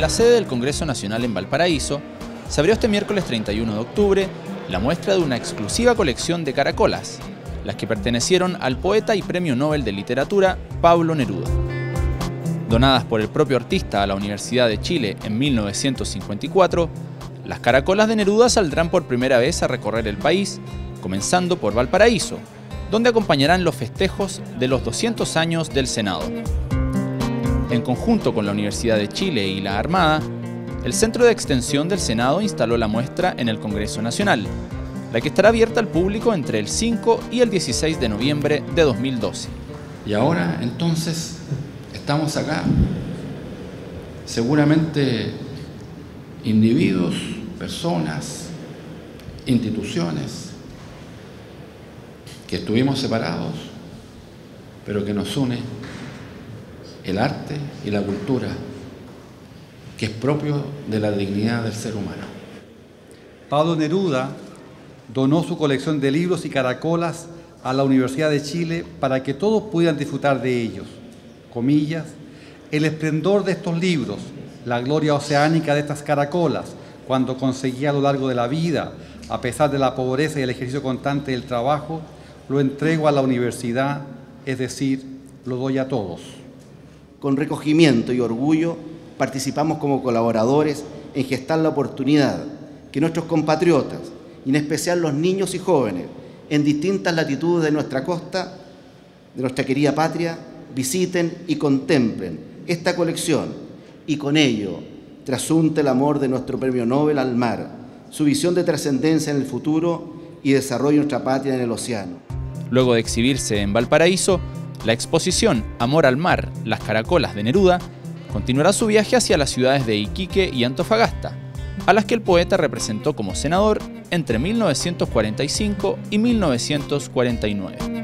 la sede del Congreso Nacional en Valparaíso, se abrió este miércoles 31 de octubre la muestra de una exclusiva colección de caracolas, las que pertenecieron al poeta y premio Nobel de Literatura Pablo Neruda. Donadas por el propio artista a la Universidad de Chile en 1954, las caracolas de Neruda saldrán por primera vez a recorrer el país, comenzando por Valparaíso, donde acompañarán los festejos de los 200 años del Senado. En conjunto con la Universidad de Chile y la Armada, el Centro de Extensión del Senado instaló la muestra en el Congreso Nacional, la que estará abierta al público entre el 5 y el 16 de noviembre de 2012. Y ahora entonces estamos acá, seguramente individuos, personas, instituciones, que estuvimos separados, pero que nos une el arte y la cultura que es propio de la dignidad del ser humano. Pablo Neruda donó su colección de libros y caracolas a la Universidad de Chile para que todos pudieran disfrutar de ellos. Comillas, el esplendor de estos libros, la gloria oceánica de estas caracolas, cuando conseguía a lo largo de la vida, a pesar de la pobreza y el ejercicio constante del trabajo, lo entrego a la universidad, es decir, lo doy a todos. Con recogimiento y orgullo participamos como colaboradores en gestar la oportunidad que nuestros compatriotas, y en especial los niños y jóvenes, en distintas latitudes de nuestra costa, de nuestra querida patria, visiten y contemplen esta colección y con ello trasunte el amor de nuestro premio Nobel al mar, su visión de trascendencia en el futuro y desarrollo de nuestra patria en el océano. Luego de exhibirse en Valparaíso, la exposición Amor al mar, las caracolas de Neruda continuará su viaje hacia las ciudades de Iquique y Antofagasta, a las que el poeta representó como senador entre 1945 y 1949.